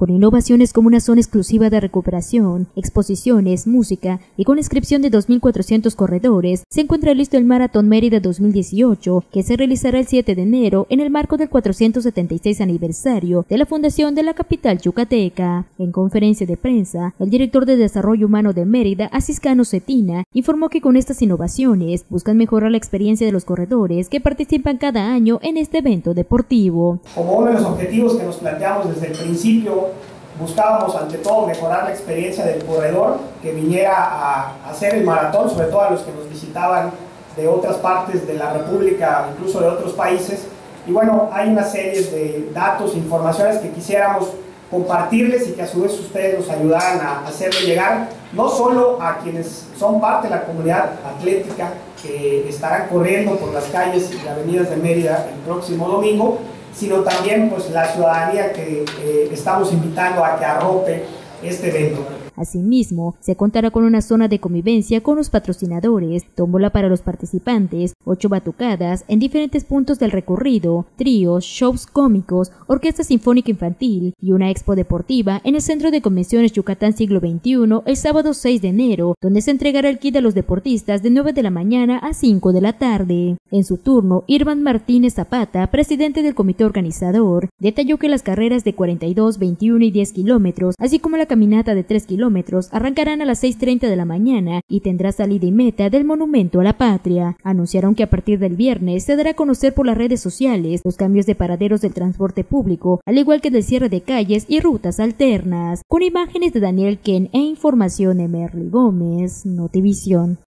con innovaciones como una zona exclusiva de recuperación, exposiciones, música y con inscripción de 2.400 corredores, se encuentra listo el Maratón Mérida 2018, que se realizará el 7 de enero en el marco del 476 aniversario de la fundación de la capital yucateca. En conferencia de prensa, el director de Desarrollo Humano de Mérida, Asiscano Cetina, informó que con estas innovaciones buscan mejorar la experiencia de los corredores que participan cada año en este evento deportivo. Como uno de los objetivos que nos planteamos desde el principio, buscábamos ante todo mejorar la experiencia del corredor que viniera a hacer el maratón, sobre todo a los que nos visitaban de otras partes de la República, incluso de otros países. Y bueno, hay una serie de datos, informaciones que quisiéramos compartirles y que a su vez ustedes nos ayudaran a hacerle llegar, no solo a quienes son parte de la comunidad atlética que estarán corriendo por las calles y avenidas de Mérida el próximo domingo, sino también pues la ciudadanía que eh, estamos invitando a que arrope este evento. Asimismo, se contará con una zona de convivencia con los patrocinadores, tómbola para los participantes, ocho batucadas en diferentes puntos del recorrido, tríos, shows cómicos, orquesta sinfónica infantil y una expo deportiva en el Centro de Convenciones Yucatán Siglo XXI el sábado 6 de enero, donde se entregará el kit a los deportistas de 9 de la mañana a 5 de la tarde. En su turno, Irvan Martínez Zapata, presidente del comité organizador, detalló que las carreras de 42, 21 y 10 kilómetros, así como la caminata de 3 kilómetros, arrancarán a las 6.30 de la mañana y tendrá salida y meta del Monumento a la Patria. Anunciaron que a partir del viernes se dará a conocer por las redes sociales los cambios de paraderos del transporte público, al igual que del cierre de calles y rutas alternas. Con imágenes de Daniel Ken e información de Merly Gómez, Notivisión.